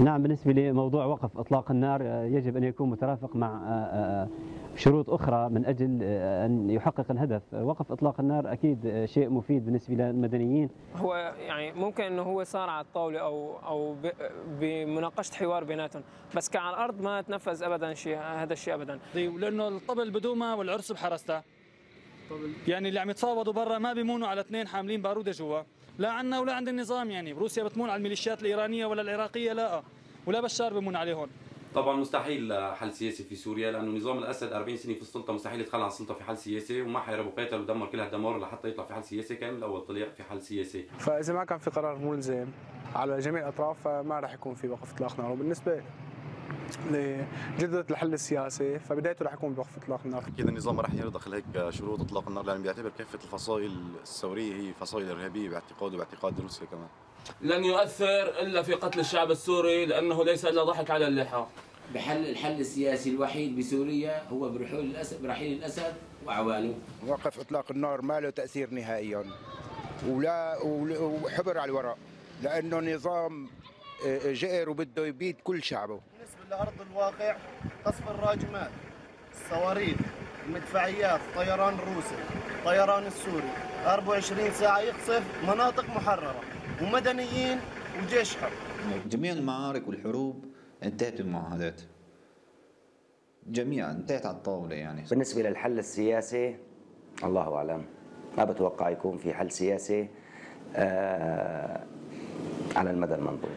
نعم بالنسبة لموضوع وقف إطلاق النار يجب أن يكون مترافق مع شروط أخرى من أجل أن يحقق الهدف. وقف إطلاق النار أكيد شيء مفيد بالنسبة للمدنيين. هو يعني ممكن أنه هو صار على الطاولة أو أو بمناقشة حوار بيناتهم بس كان على الأرض ما تنفذ أبدا شيء هذا الشيء أبدا. لأنه الطبل بدومة والعرس بحرسته. يعني اللي عم يتفاوضوا برا ما بيمونوا على اثنين حاملين بارودة جوا. لا عنا ولا عند النظام يعني. روسيا بتمون على الميليشيات الإيرانية ولا العراقية لا. ولا بشار بمون عليهم. طبعا مستحيل حل سياسي في سوريا لأنه نظام الأسد 40 سنة في السلطة مستحيل يتخلى عن السلطة في حل سياسي وما حيرب وقاتل ودمر كل هالدمار لحتى يطلع في حل سياسي. كان الأول طلع في حل سياسي. فإذا ما كان في قرار ملزم على جميع الأطراف فما راح يكون في وقف اطلاق نار وبالنسبة لجدة الحل السياسي فبدايته راح يكون بوقف إطلاق النار. أكيد النظام ما راح يرضى هيك شروط إطلاق النار لأنه بيعتبر كافه الفصائل الثورية هي فصائل إرهابية باعتقاده وباعتقاد روسيا كمان. لن يؤثر إلا في قتل الشعب السوري لأنه ليس إلا ضحك على اللحى. بحل الحل السياسي الوحيد بسوريا هو برحيل الاسد برحيل الأسد واعوانه. وقف إطلاق النار ما له تأثير نهائيا ولا وحبر على الوراء لأنه نظام جائر وبده يبيد كل شعبه. بالنسبة لأرض الواقع قصف الراجمات الصواريخ المدفعيات الطيران الروسي الطيران السوري 24 ساعة يقصف مناطق محررة ومدنيين وجيش حر. جميع المعارك والحروب انتهت بالمعاهدات جميعا انتهت على الطاولة يعني بالنسبة للحل السياسي الله أعلم ما بتوقع يكون في حل سياسي آه على المدى المنظور